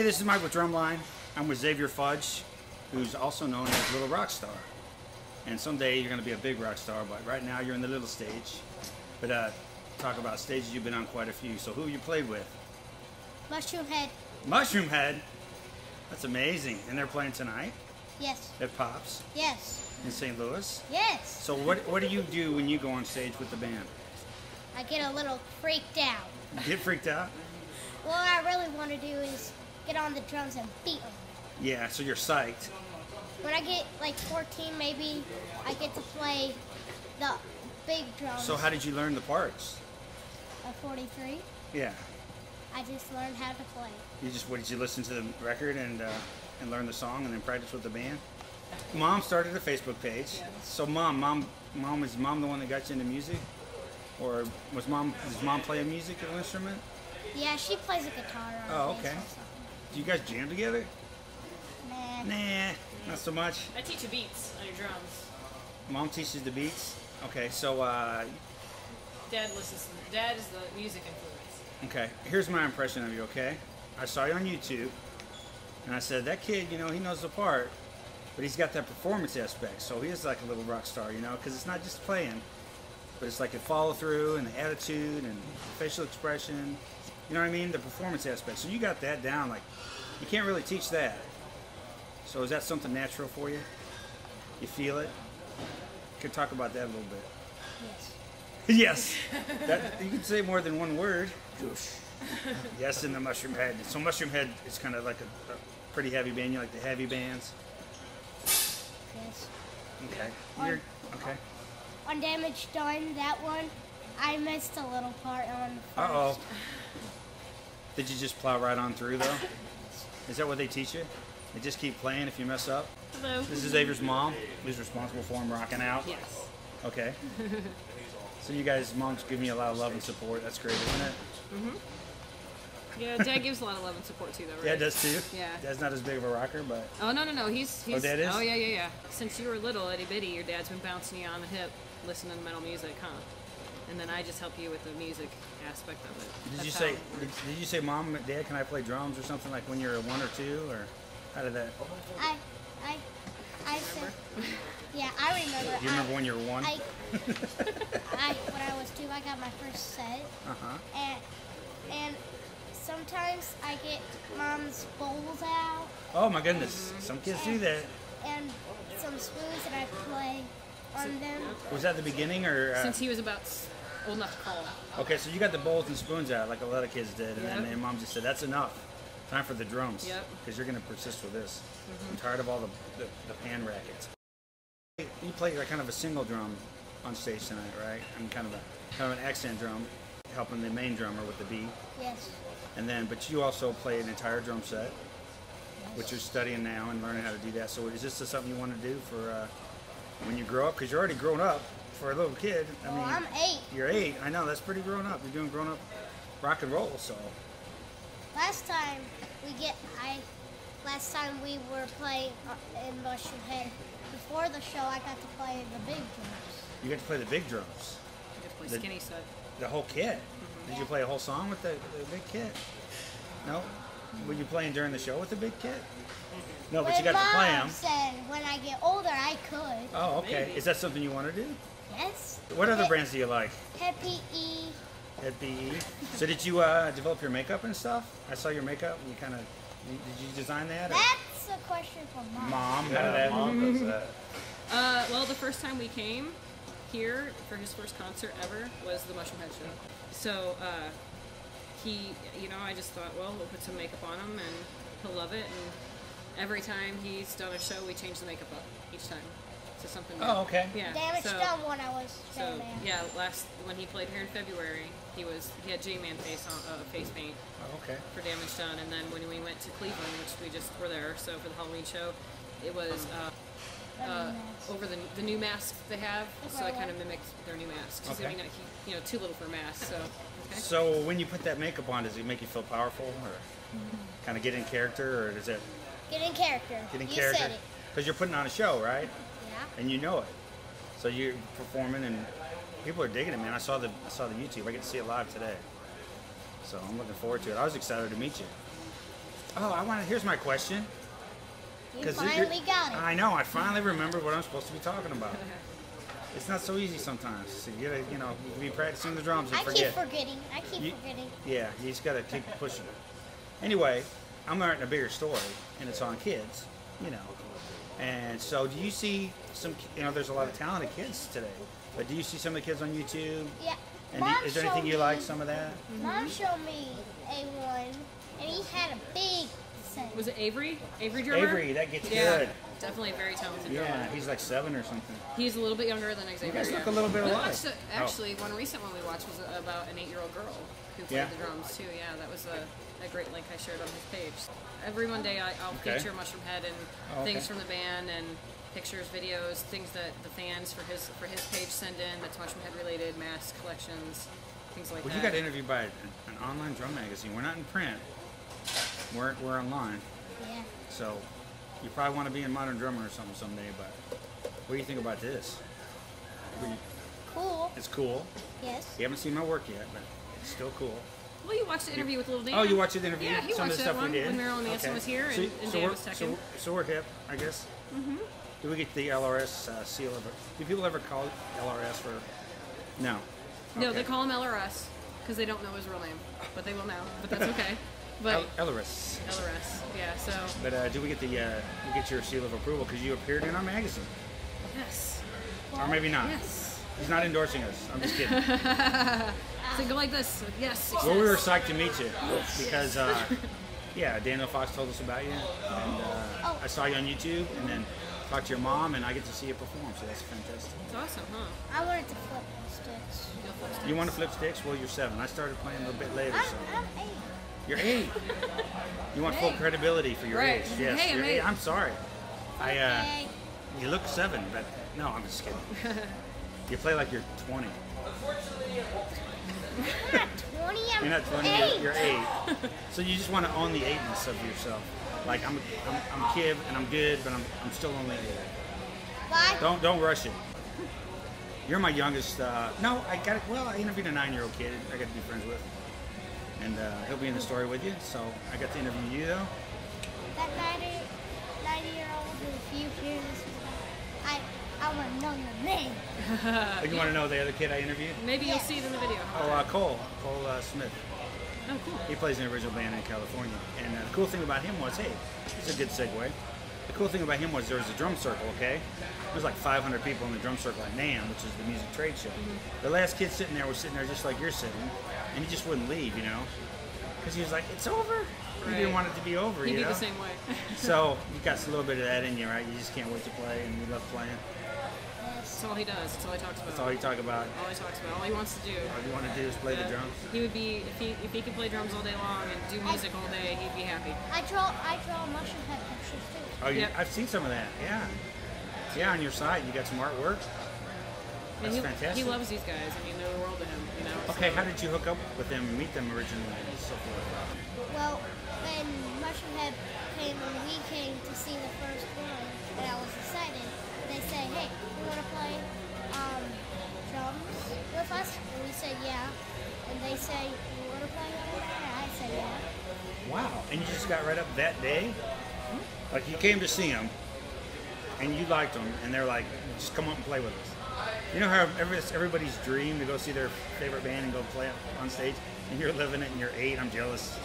Hey, this is Mike with Drumline. I'm with Xavier Fudge, who's also known as Little Rock Star. And someday you're going to be a big rock star, but right now you're in the little stage. But uh, talk about stages you've been on quite a few. So who you played with? Mushroomhead. Mushroom Head. That's amazing. And they're playing tonight Yes. at Pops Yes. in St. Louis. Yes. So what what do you do when you go on stage with the band? I get a little freaked out. You get freaked out? What I really want to do is get on the drums and beat them. Yeah, so you're psyched. When I get like 14, maybe I get to play the big drums. So how did you learn the parts? At 43, Yeah. I just learned how to play. You just what did you listen to the record and uh, and learn the song and then practice with the band? Mom started a Facebook page. So mom, mom, mom is mom the one that got you into music, or was mom does mom play a musical instrument? Yeah, she plays a guitar. On Oh, okay. Or something. Do you guys jam together? Nah. Nah, not so much. I teach you beats on your drums. Mom teaches the beats. Okay, so uh, Dad listens. To, Dad is the music influence. okay, here's my impression of you. Okay, I saw you on YouTube, and I said that kid, you know, he knows the part, but he's got that performance aspect. So he is like a little rock star, you know, because it's not just playing, but it's like the follow through and the attitude and facial expression. You know what I mean? The performance aspect. So you got that down. Like you can't really teach that. So is that something natural for you? You feel it? Could talk about that a little bit. Yes. Yes. That, you can say more than one word. Yes, in the Mushroomhead. So Mushroomhead is kind of like a, a pretty heavy band. You like the heavy bands. Yes. Okay. You're, okay. On Damage Done, that one, I missed a little part on the Uh oh. Did you just plow right on through though? Is that what they teach you? They just keep playing if you mess up. Hello. This is Xavier's mom, who's responsible for him rocking out. Yes. Okay. So you guys, mom's giving you a lot of love and support. That's great, isn't it? Mhm. Yeah, Dad gives a lot of love and support too, though, right? Yeah, does too. Yeah. Dad's not as big of a rocker, but Oh no no no, he's he's. Dad is? Oh yeah yeah yeah. Since you were little, itty bitty, your dad's been bouncing you on the hip, listening to metal music, huh? And then I just help you with the music aspect of it. did That's you say? Did, did you say, mom, dad, can I play drums or something like when you're a one or two, or how did that? I, I, I said, yeah, I remember. Do you remember I, when you were one? I, I, when I was two, I got my first set, Uh huh. and and sometimes I get mom's bowls out Oh my goodness, some kids do that. and some spoons, and I play on them. Was that the beginning or? Uh, Since he was about s- old enough to call. okay, so you got the bowls and spoons out like a lot of kids did, and then Yep. mom just said, "That's enough. Time for the drums." Yep. Because you're gonna persist with this. I'm tired of all the, the the pan rackets. You play like kind of a single drum on stage tonight, right? And kind of a kind of an accent drum, helping the main drummer with the beat. Yes. And then, but you also play an entire drum set, which you're studying now and learning how to do that. So, is this something you want to do for uh, when you grow up? Because you're already grown up for a little kid. I Well, mean, I'm eight. you're eight. I know that's pretty grown up. You're doing grown up rock and roll. So, Last time we get, I, last time we were playing uh, in Mushroomhead. Before the show, I got to play the big drums. you got to play the big drums, You could play The- skinny stud. the whole kit. Did you play a whole song with the, the big kit? No. Were you playing during the show with the big kit? No, but you When got to play Mom them. said when I get older, I could. Oh, okay. Maybe. Is that something you want to do? Yes. What other Hep- brands do you like? Happy E. At BE. So did you uh, develop your makeup and stuff? I saw your makeup. And you kind of did you design that? or- That's a question for Mom. Mom, how did Yeah, that? mom does that. Uh, well, the first time we came here for his first concert ever was the Mushroomhead show. So uh, he, you know, I just thought, well, we'll put some makeup on him and he'll love it. And every time he's done a show, we change the makeup up each time. So something. new. Oh, okay. Yeah. Damage so, done when I was So ten man. yeah, last when he played here in February, he was he had J Mann face on uh, face paint Oh, okay. for Damage Done, and then when we went to Cleveland, which we just were there, so for the Halloween show, it was uh, uh, over the, the new masks they have. So I kind of mimicked their new masks. 'Cause, I Okay. mean, like, you know, too little for masks. So okay. So when you put that makeup on, does it make you feel powerful, or kind of get in character, or does it Get in character. get in you character? said it. Because you're putting on a show, right? Yeah. And you know it. So you're performing, and people are digging it, man. I saw the I saw the YouTube. I get to see it live today. So I'm looking forward to it. I was excited to meet you. Oh, I want to. Here's my question. You're- finally got it. I know. I finally remember what I'm supposed to be talking about. It's not so easy sometimes. So you gotta, you know, you be practicing the drums and I keep forgetting. I keep You- forgetting. Yeah, you just gotta keep pushing. Anyway, I'm writing a bigger story, and it's on kids, you know. And so, do you see some? You know, there's a lot of talented kids today. But do you see some of the kids on YouTube? Yeah. And Mom do- is there showed anything you me- like? Some of that? Mm-hmm. Mom showed me a one, and he had a big set. Was it Avery? Avery drummer? Avery, that gets Yeah, good. Definitally a very talented Yeah, drummer. he's like seven or something. He's a little bit younger than Xavier. You guys look yeah. a little bit We alike. watched a, Oh. actually one recent one we watched was about an eight-year-old girl who played Yeah. the drums too. Yeah, that was a, a great link I shared on his page. Every Monday I, I'll Okay. feature Mushroomhead and Oh, okay. things from the band and pictures, videos, things that the fans for his for his page send in that's Mushroomhead related, mask collections, things like Well, that. you got interviewed by an, an online drum magazine. We're not in print. We're, we're online. Yeah. So you probably want to be in Modern Drummer or something someday. But what do you think about this? What do you- Cool. It's cool. Yes. You haven't seen my work yet, but it's still cool. Well, you watched the interview with Little Dan. Oh, you watched the interview? Yeah, he Some of watched the that stuff one when Marilyn Manson Okay. was here so, and, and so Dan we're, was second. we're- so we're hip, I guess. Mm-hmm. Do we get the LRS uh, seal of it? Do people ever call it LRS for? No. No, they call him LRS because they don't know his real name, but they will now. But that's okay. But L- LRS. LRS, yeah. So But uh, do we get the uh, we get your seal of approval because you appeared in our magazine, yes, or maybe not? yes. He's not endorsing us. I'm just kidding. So go like this. Yes. well, we were psyched to meet you because uh, yeah, Daniel Fox told us about you, and uh, Oh. I saw you on YouTube, and then talked to your mom, and I get to see you perform. So that's fantastic. It's awesome, huh? I wanted to flip sticks. You'll flip sticks. You want to flip sticks? Well, you're seven. I started playing a little bit later, I'm, so I'm eight. You're eight. You want full credibility for your Right. age? Yes. Hey, I'm you're eight. I'm sorry. I uh, Okay. you look seven, but no, I'm just kidding. you play like you're 20. I'm not 20. I'm You're not 20. eight. You're, you're eight. so you just want to own the eightness of yourself. Like I'm, I'm, I'm kid and I'm good, but I'm, I'm still only eight. Bye. Don't, don't rush it. You're my youngest. Uh, no, I got it. Well, I interviewed a nine-year-old kid. I got to be friends with, and uh, he'll be in the story with you. So I got to interview you though. That 90, 90 year old, if you hear this, I, I want to know your name. Oh, you want to know the other kid I interviewed? Maybe you'll see it in the video. Oh, uh, Cole. Cole uh, Smith. Oh, cool. He plays in the original band in California. And uh, the cool thing about him was, hey, it's a good segue. The cool thing about him was there was a drum circle, okay? There was like 500 people in the drum circle at NAMM, which is the music trade show. Mm-hmm. The last kid sitting there was sitting there just like you're sitting, and he just wouldn't leave, you know? Because he was like, it's over. He didn't want it to be over, He'd you be know? the same way. So you got a little bit of that in you, right? You just can't wait to play, and you love playing. That's all he does. That's all he talks about. That's all you talk about. All he talks about. All he wants to do. All you want to do is play the drums. He would be if he if he could play drums all day long and do music all day, he'd be happy. I draw, I draw Mushroomhead pictures too. Oh, you, Yep. I've seen some of that. Yeah. Yeah, on your site, you got some artwork. And That's he, fantastic. He loves these guys. I mean, they're the world to him. You know. Okay, so- how did you hook up with them meet them originally and so forth? Well, when Mushroomhead came and we came to see the first one, and I was excited, they say, hey, you want to play um, drums with us? And we said, yeah. And they say, you want to play? And I said, yeah. Wow. And you just got right up that day? Like you came to see them and you liked them and they're like, just come up and play with us. You know how everybody's dream to go see their favorite band and go play on stage and you're living it and you're eight. I'm jealous.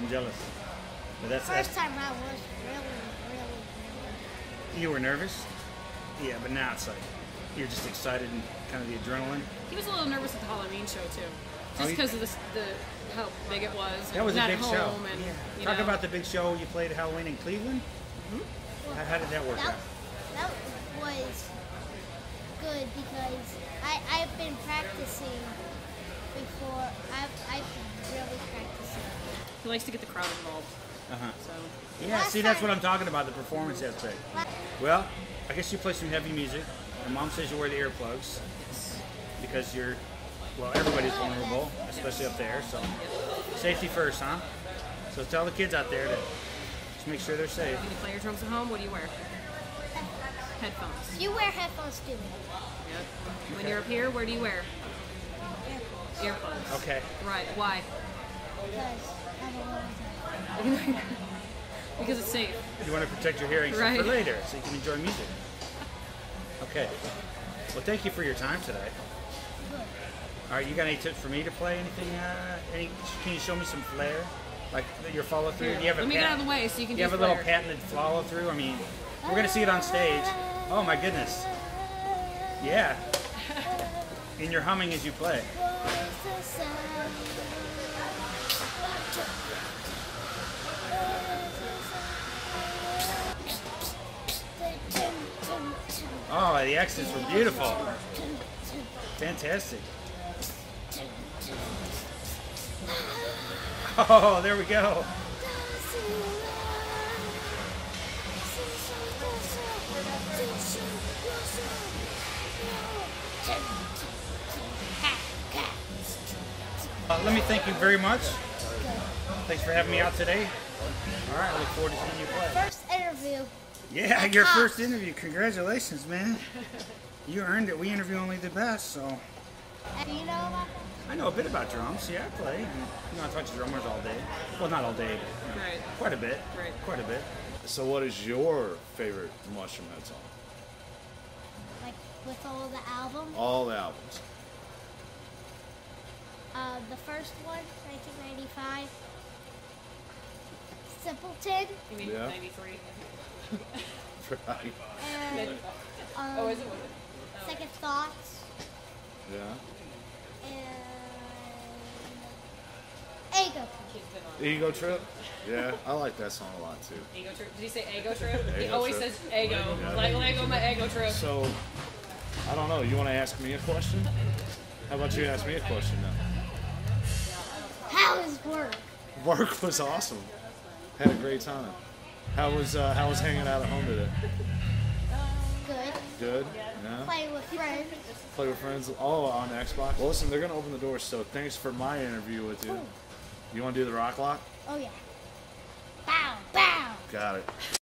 I'm jealous. But that's, that's First time I was really, really, really. you were nervous? Yeah, but now it's like you're just excited and kind of the adrenaline. He was a little nervous at the Halloween show too, Oh, just he- because of the, the how big it was. That was a big show. And, you Talk know, about the big show you played at Halloween in Cleveland. How, how did that work That, out? that was good because I, I've been practicing before. I've, I've been really practicing. He likes to get the crowd involved. Uh-huh. So Yeah, Last see, that's time- what I'm talking about, the performance aspect. Well, I guess you play some heavy music. Your mom says you wear the earplugs because you're, well, everybody's vulnerable, especially up there. So, safety first, huh? So tell the kids out there to just make sure they're safe. when you play your drums at home, what do you wear? Headphones. You wear headphones too. Yep. When you're up here, where do you wear? Earphones. Okay. Right. Why? Because have a lower tone. Because it's safe. You want to protect your hearing Right. for later, so you can enjoy music. Okay. Well, thank you for your time today. Good. All right, you got any tips for me to play? Anything? Uh, any? Can you show me some flair, like your follow through? Here, Do you have a let me get out of the way so you can Do you have a little flair. patented follow through? I mean, we're gonna see it on stage. Oh my goodness. Yeah. And you're humming as you play. The accents were beautiful. Fantastic. Oh, there we go. Uh, let me thank you very much. Thanks for having me out today. All right, I look forward to seeing you play. First interview. Yeah, your first interview. Congratulations, man. You earned it. We interview only the best, so Do you know about I know a bit about drums. Yeah, I play. And, you know, I talk to drummers all day. Well, not all day, but you know, Right. quite a bit. Right. Quite a bit. So, what is your favorite Mushroomhead song? like with all the albums? All the albums. Uh, the first one, 1995. Simpleton. You mean Yeah. 93? Right. And um, Oh, is it? Was it? Second Thoughts. Yeah. And Ego. Keep it on. Ego Trip. Yeah, I like that song a lot too. Ego trip. Did he say ego trip? he always trip. says ego. Yeah. Like Lego, my ego trip. So, I don't know. You want to ask me a question? How about you ask me a question now? How is work? Work was awesome. Had a great time. How was uh, how was hanging out at home today? Good. Good. Yeah. Playing with friends. Play with friends. Oh, on Xbox. Well, listen, they're gonna open the doors. So thanks for my interview with you. You want to do the rock lock? Oh yeah. Bow, bow. Got it.